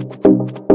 you